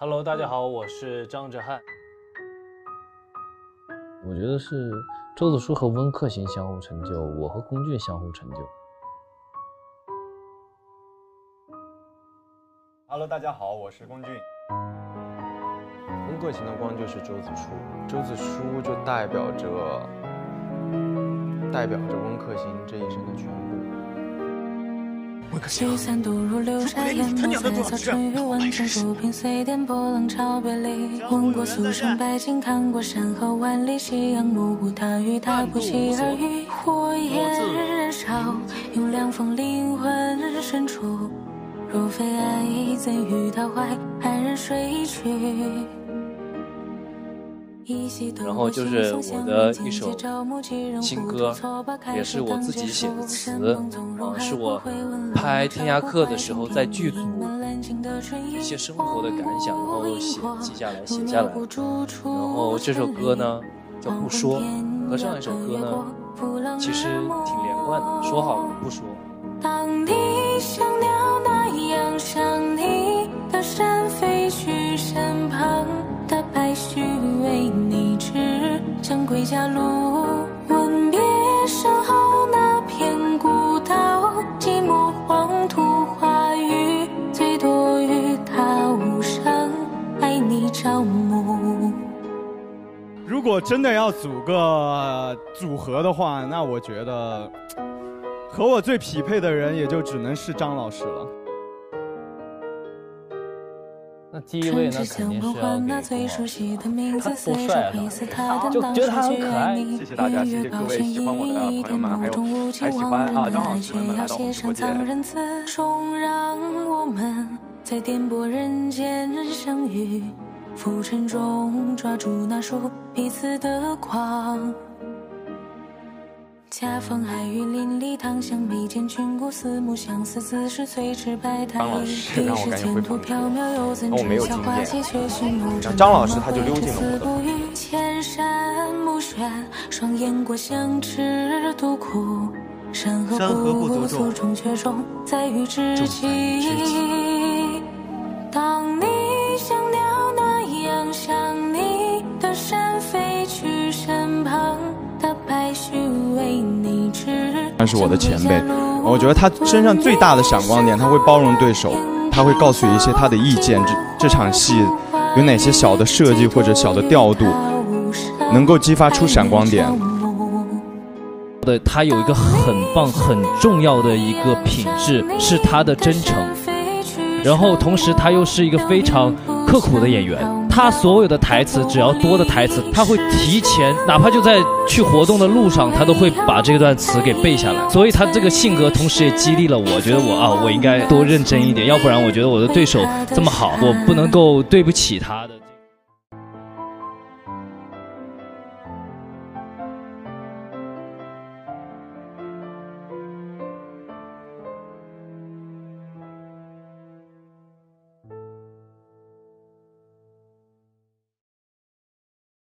Hello，大家好，我是张哲瀚。我觉得是周子舒和温客行相互成就，我和龚俊相互成就。Hello，大家好，我是龚俊。温客行的光就是周子舒，周子舒就代表着代表着温客行这一生的全部。聚散独入流沙，淹没在早春雨万顷，浮萍随颠簸，浪潮别离。闻过俗声百景，看过山河万里，夕阳模糊，他与他不期而遇。火焰燃烧，用凉风灵魂深处。若非爱，怎与他怀安然睡去？然后就是我的一首新歌，也是我自己写的词，嗯，是我拍天涯客的时候在剧组一些生活的感想，然后写记下来写下来。然后这首歌呢叫不说，和上一首歌呢其实挺连贯的，说好了不说。当你像鸟那样向回家路。吻别身后那片古道，寂寞黄土花雨，最多与他无声，爱你朝暮。如果真的要组个组合的话，那我觉得。和我最匹配的人，也就只能是张老师了。那第一位呢，肯定是要给他够帅的，就觉得他很可爱。谢谢大家，谢谢各位喜欢我的朋友们，还有还喜欢啊张老师们来到我们直播间。终让我们在颠簸人间相遇，浮沉中抓住那束彼此的光。恰逢海雨淋漓，堂香眉间，群姑四目相思，自是翠池白苔。张老师让我感觉会放松，我没有经验。像张老师他就溜进了我的。千山暮雪，双眼过相知独苦。山河不足重，却重在于知己。他是我的前辈，我觉得他身上最大的闪光点，他会包容对手，他会告诉一些他的意见。这这场戏有哪些小的设计或者小的调度，能够激发出闪光点？对，他有一个很棒、很重要的一个品质，是他的真诚。然后同时，他又是一个非常刻苦的演员。他所有的台词，只要多的台词，他会提前，哪怕就在去活动的路上，他都会把这段词给背下来。所以他这个性格，同时也激励了我，觉得我啊，我应该多认真一点，要不然我觉得我的对手这么好，我不能够对不起他的。